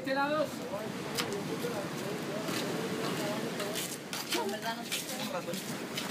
Este lado. No, en verdad no.